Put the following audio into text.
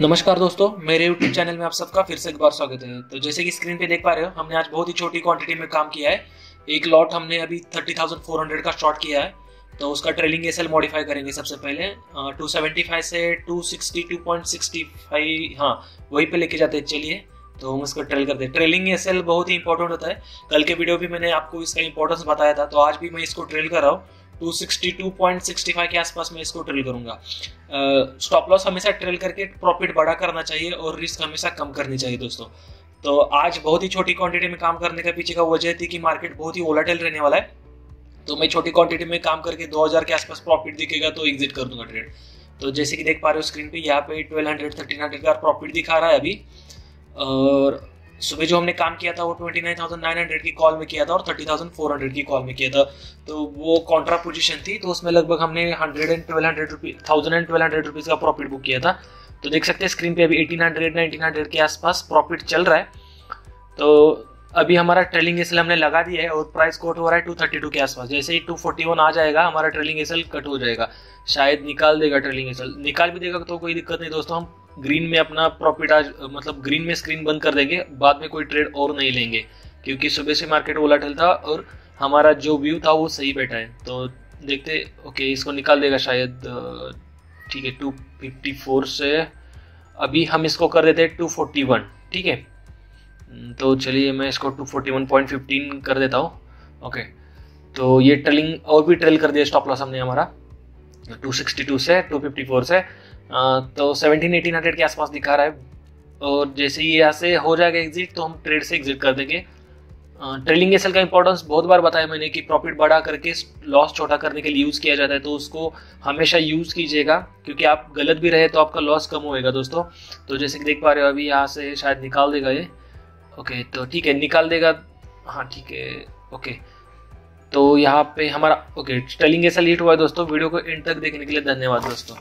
नमस्कार दोस्तों मेरे YouTube चैनल में आप सबका फिर से एक बार स्वागत है। तो जैसे कि स्क्रीन पे देख पा रहे हो हमने आज बहुत ही छोटी क्वांटिटी में काम किया है। एक लॉट हमने अभी 30,400 का शॉर्ट किया है। तो उसका ट्रेलिंग एसएल मॉडिफाई करेंगे सबसे पहले। टू सेवेंटी फाइव से two sixty two point sixty five हाँ वहीं पे लेके जाते हैं। चलिए तो हम इसको ट्रेल करते हैं। ट्रेलिंग एसएल बहुत ही इंपॉर्टेंट होता है। कल के वीडियो भी मैंने आपको इसका इंपॉर्टेंस बताया था तो आज भी मैं इसको ट्रेल कर रहा हूँ। 262.65 के आसपास मैं इसको ट्रेल करूँगा। स्टॉप लॉस हमेशा ट्रेल करके प्रॉफिट बड़ा करना चाहिए और रिस्क हमेशा कम करनी चाहिए दोस्तों। तो आज बहुत ही छोटी क्वांटिटी में काम करने का पीछे का वजह थी कि मार्केट बहुत ही ओलाटेल रहने वाला है। तो मैं छोटी क्वांटिटी में काम करके 2000 के आसपास प्रॉफिट दिखेगा तो एग्जिट कर दूँगा ट्रेड तो जैसे कि देख पा रहे हो स्क्रीन पे यहाँ पे 1200 1300 का प्रॉफिट दिखा रहा है अभी। और सुबह जो हमने काम किया था, वो twenty nine thousand nine hundred की कॉल में किया था और थर्टी थाउज़ेंड फोर हंड्रेड की कॉल में किया था। तो वो कॉन्ट्रा पोजिशन थी तो उसमें लगभग हमने hundred and twelve hundred rupees thousand and twelve hundred rupees का प्रॉफिट बुक किया था। तो देख सकते हैं स्क्रीन पे अभी एटीन हंड्रेड नाइनटीन हंड्रेड के आसपास प्रॉफिट चल रहा है। तो अभी हमारा ट्रेलिंग एसल हमने लगा दिया है और प्राइस कोट हो रहा है टू थर्टी टू के आसपास। जैसे ही टू फोर्टी वन आ जाएगा, हमारा ट्रेलिंग एसल कट हो जाएगा। शायद निकाल देगा ट्रेलिंग एसल निकाल भी देगा तो कोई दिक्कत नहीं, दोस्तों, हम ग्रीन में अपना प्रॉफिट आज मतलब ग्रीन में स्क्रीन बंद कर देंगे बाद में कोई ट्रेड और नहीं लेंगे क्योंकि सुबह से मार्केट वोलाटिल था और हमारा जो व्यू था वो सही बैठा है। तो देखते ओके इसको निकाल देगा शायद ठीक है टू फिफ्टी फोर से अभी हम इसको कर देते हैं टू फोर्टी वन ठीक है? हम्म, तो चलिए मैं इसको two forty one point fifteen कर देता हूँ ओके। तो ये ट्रेलिंग और भी ट्रेल कर दिया स्टॉप लॉस हमने हमारा टू सिक्सटी टू से टू फिफ्टी फोर से। तो सेवनटीन एटीन हंड्रेड के आसपास दिखा रहा है। और जैसे ही यहाँ से हो जाएगा एग्जिट तो हम ट्रेड से एग्जिट कर देंगे। ट्रेलिंग एसल का इंपॉर्टेंस बहुत बार बताया मैंने कि प्रॉफिट बढ़ा करके लॉस छोटा करने के लिए यूज़ किया जाता है तो उसको हमेशा यूज़ कीजिएगा, क्योंकि आप गलत भी रहे तो आपका लॉस कम होएगा दोस्तों। तो जैसे कि देख पा रहे हो, अभी यहाँ से शायद निकाल देगा ये। ओके तो ठीक है, निकाल देगा। हाँ ठीक है ओके तो यहाँ पे हमारा ओके ट्रेलिंग एसल लीट हुआ है दोस्तों। वीडियो को एंड तक देखने के लिए धन्यवाद दोस्तों।